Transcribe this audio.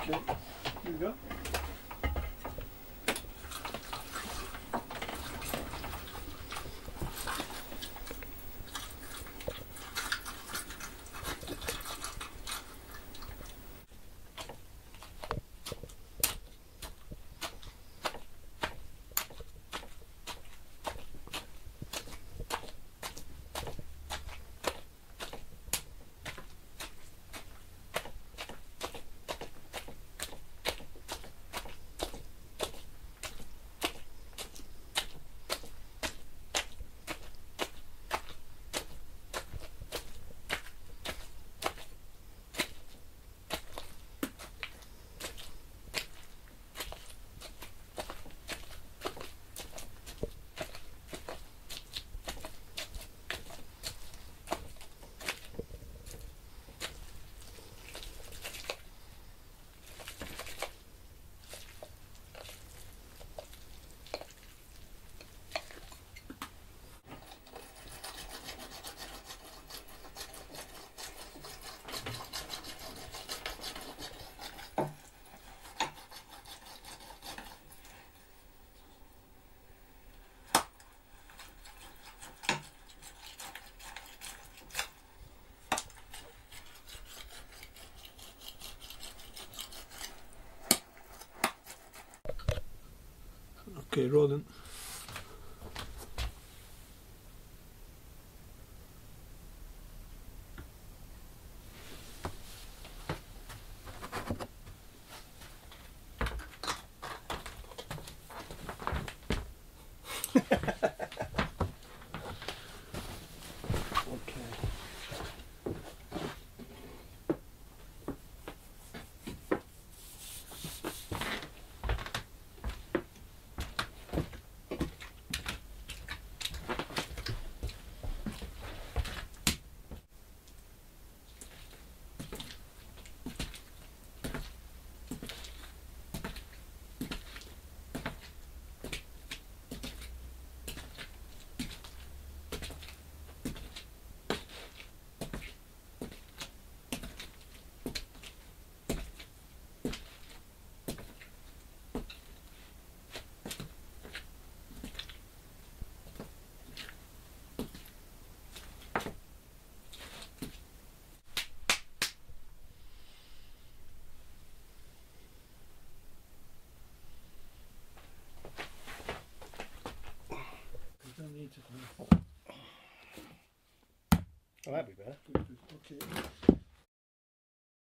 Okay, here we go. Okay, rolling. Okay. You Oh, that'd be better. Okay.